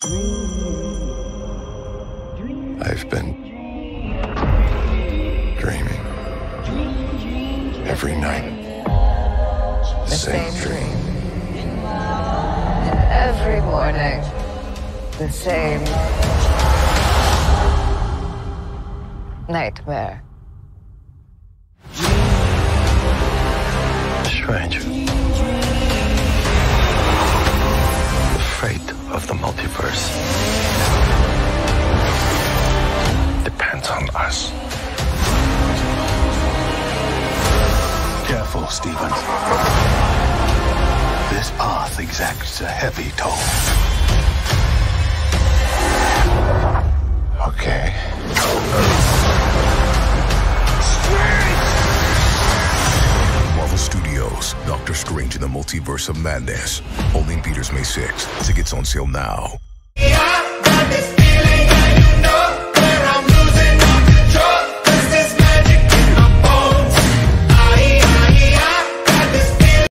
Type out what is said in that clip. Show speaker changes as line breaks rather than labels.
I've been dreaming every night.
The
Same dream.
Every morning, the same nightmare.
Strange. The fate of the multiverse depends on us.
Careful, Stephen. This path exacts a heavy toll.
Strange in the multiverse of madness. Only in theaters May 6th. Tickets on sale now.